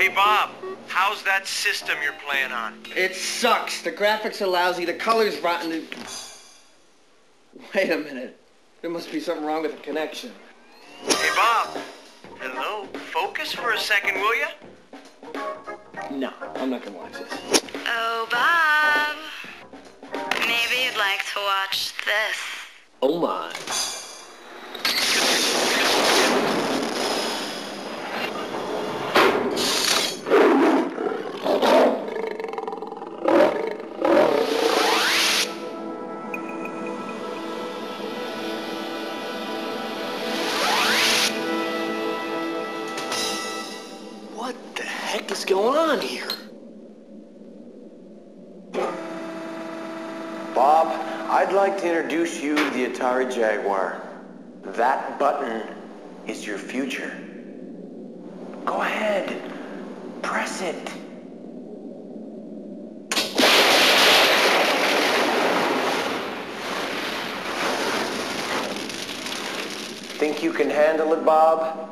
Hey, Bob, how's that system you're playing on? It sucks. The graphics are lousy, the color's rotten. the- Wait a minute. There must be something wrong with the connection. Hey, Bob. Hello? Focus for a second, will you? No, I'm not gonna watch this. Oh, Bob. Maybe you'd like to watch this. Oh my. I'd like to introduce you to the Atari Jaguar. That button is your future. Go ahead. Press it. Think you can handle it, Bob?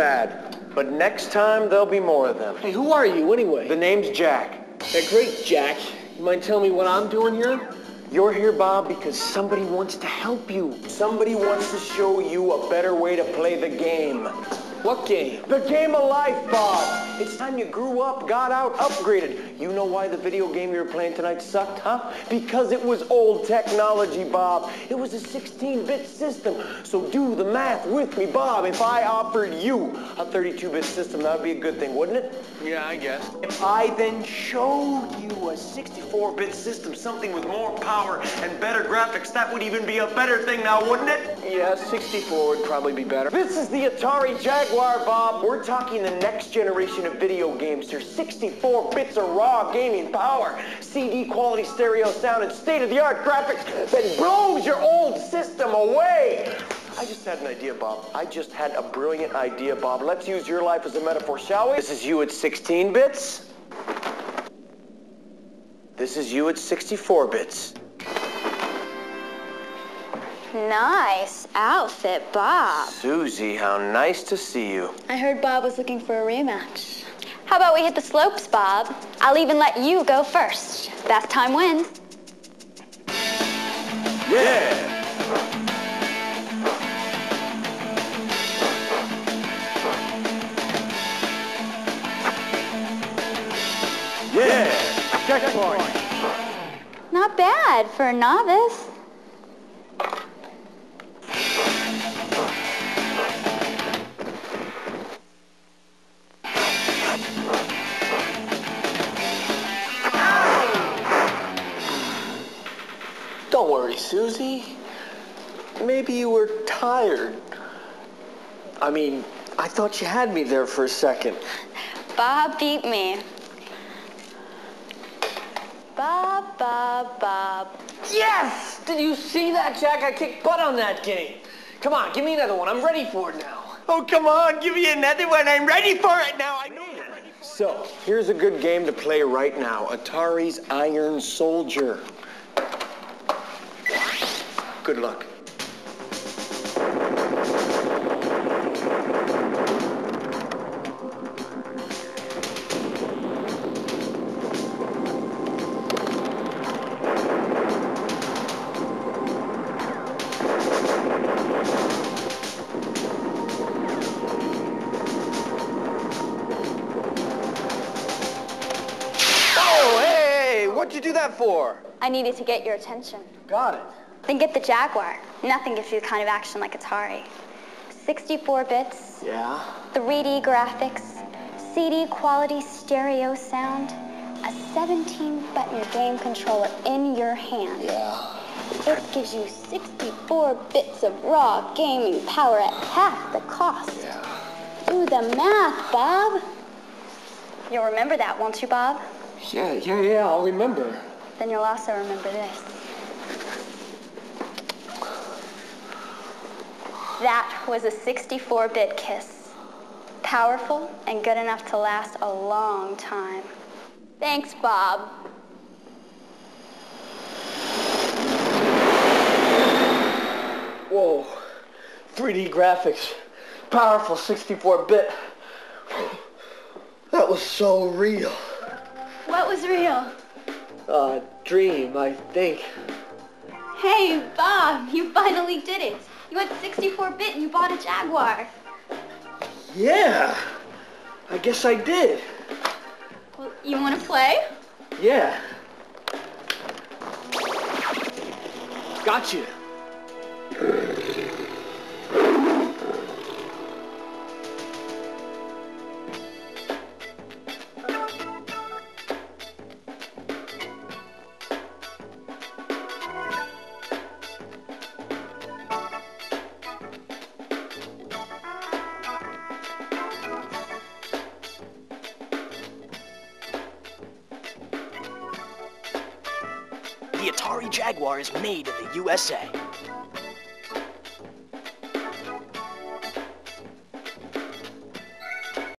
Bad. But next time, there'll be more of them. Hey, who are you anyway? The name's Jack. Hey, great, Jack. You mind telling me what I'm doing here? You're here, Bob, because somebody wants to help you. Somebody wants to show you a better way to play the game. What game? The game of life, Bob. It's time you grew up, got out, upgraded. You know why the video game you were playing tonight sucked, huh? Because it was old technology, Bob. It was a 16-bit system. So do the math with me, Bob. If I offered you a 32-bit system, that would be a good thing, wouldn't it? Yeah, I guess. If I then showed you a 64-bit system, something with more power and better graphics, that would even be a better thing now, wouldn't it? Yeah, 64 would probably be better. This is the Atari Jaguar, Bob. We're talking the next generation of video games. There's 64 bits of raw gaming power, CD quality stereo sound, and state-of-the-art graphics that blows your old system away. I just had an idea, Bob. I just had a brilliant idea, Bob. Let's use your life as a metaphor, shall we? This is you at 16 bits. This is you at 64 bits. Nice outfit, Bob. Susie, how nice to see you. I heard Bob was looking for a rematch. How about we hit the slopes, Bob? I'll even let you go first. Best time wins. Yeah! Yeah! Checkpoint! Not bad for a novice. Susie. Maybe you were tired. I mean, I thought you had me there for a second. Bob beat me. Bob, Bob, Bob. Yes! Did you see that, Jack? I kicked butt on that game. Come on, give me another one. I'm ready for it now. Oh, come on, give me another one. I'm ready for it now. I know you're ready. So, here's a good game to play right now Atari's Iron Soldier. Good luck. Oh, hey, what'd you do that for? I needed to get your attention. Got it. Then get the Jaguar. Nothing gives you the kind of action like Atari. 64 bits, Yeah? 3D graphics, CD quality stereo sound, a 17 button game controller in your hand. Yeah. It gives you 64 bits of raw gaming power at half the cost. Yeah. Do the math, Bob. You'll remember that, won't you, Bob? Yeah, yeah, yeah, I'll remember. then you'll also remember this. That was a 64-bit kiss. Powerful and good enough to last a long time. Thanks, Bob. Whoa. 3D graphics. Powerful 64-bit. That was so real. What was real? Uh, dream, I think. Hey, Bob, you finally did it. You went 64-bit and you bought a Jaguar. Yeah. I guess I did. Well, you want to play? Yeah. Got you. Atari Jaguar is made in the USA.